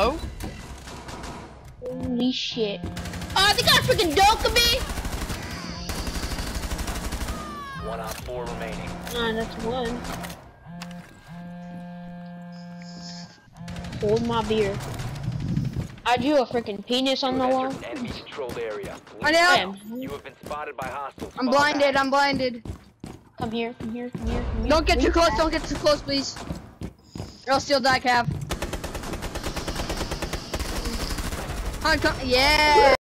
Hello? Holy shit. Oh, they got a freaking Dokkaebi! One on four remaining. Ah, that's one. Hold my beer. I drew a freaking penis on You the wall. enemy-controlled area. I Leave- know. Damn. You have been spotted by hostiles. I'm blinded. I'm blinded. Come here, come here, come here, come here. Don't get too Come close. Don't get too close, please. Or else you'll die, Cav. On, come. Yeah.